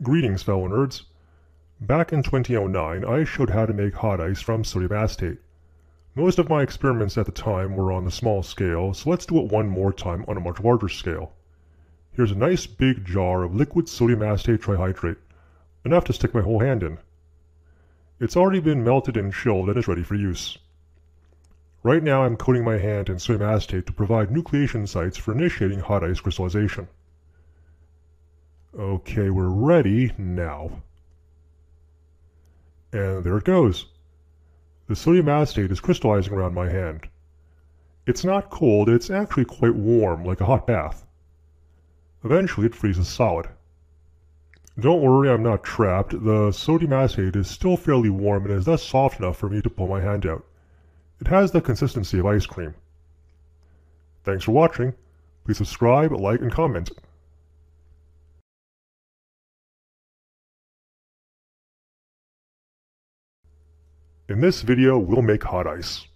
Greetings fellow nerds. Back in 2009 I showed how to make hot ice from sodium acetate. Most of my experiments at the time were on the small scale, so let's do it one more time on a much larger scale. Here's a nice big jar of liquid sodium acetate trihydrate, enough to stick my whole hand in. It's already been melted and chilled and is ready for use. Right now I'm coating my hand in sodium acetate to provide nucleation sites for initiating hot ice crystallization. Okay, we're ready now. And there it goes. The sodium acetate is crystallizing around my hand. It's not cold, it's actually quite warm, like a hot bath. Eventually it freezes solid. Don't worry, I'm not trapped. The sodium acetate is still fairly warm and is thus soft enough for me to pull my hand out. It has the consistency of ice cream. Thanks for watching. Please subscribe, like, and comment. In this video, we'll make hot ice.